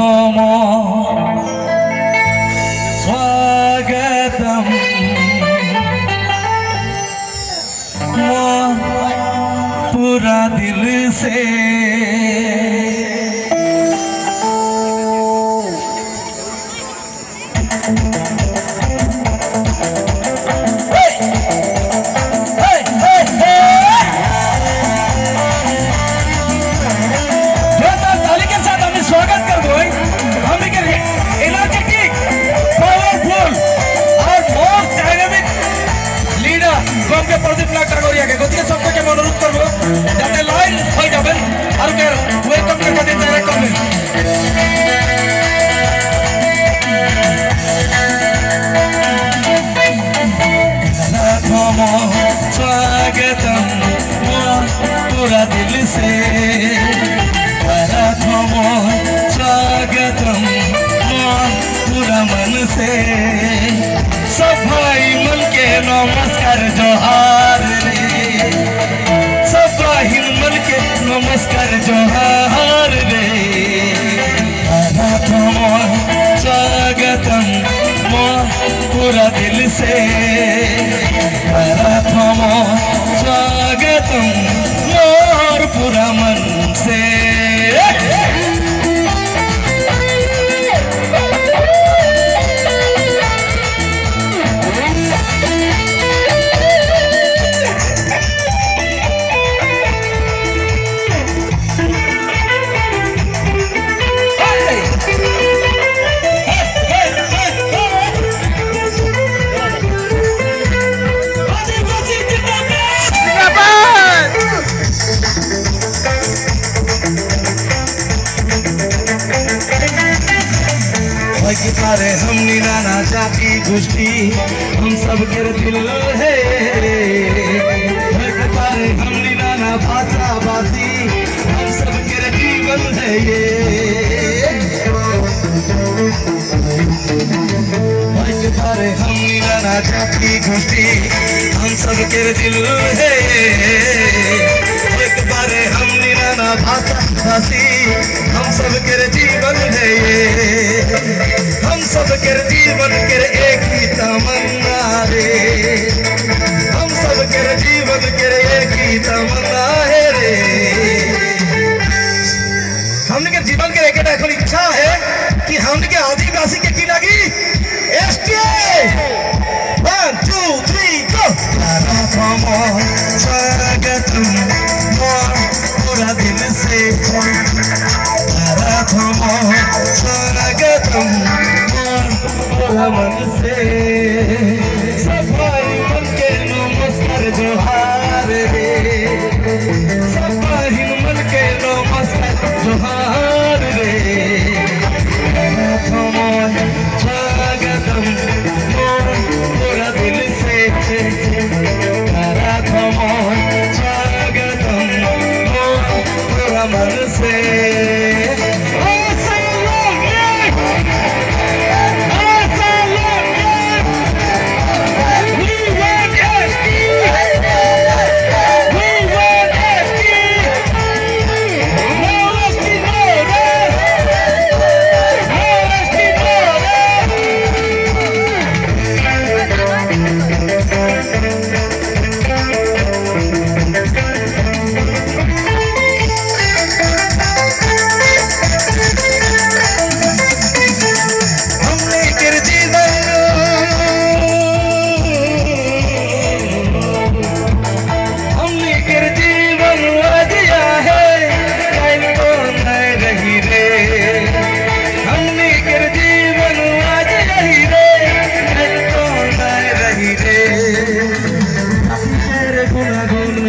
प्रथम स्वागतम पूरा दिल से প্রদীপ লাখ টাগরিয়া কে গতিকে সবকে অনুরোধ করবো যাতে লাইন হয়ে যাবেন আর কে ওয়েলকাম কে খাতে ডাইরেক্ট করবেন प्रथम स्वागतम पूरा दिल से प्रथम स्वागतम पूरा मन से सब भाई मन के नमस्कार जोहार दिल से प्रथम स्वागतम मोर पूरा मन से। सारे हम निराना जाति गोष्ठी। हम सब के दिल है। सारे हम निराना भाषा भाषी हम सब के जीवन है ये। सारे हम निराना जाति गोष्ठी। हम सब के दिल है। भाषा भाषी हम सब के जीवन है ये। हम सब के जीवन के एक ही तमन्ना रे। हम सब के जीवन के एक ही तमन्ना है रे। हमने के जीवन के एक एखन इच्छा है कि हमने के आदिवासी के की लगी STA. One two three go सारा कमल सारा गतम दिल से प्रथम पूरा मन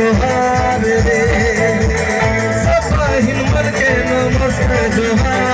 जोहार रे। सफ़ाई मन के नमस्कार जोहार रे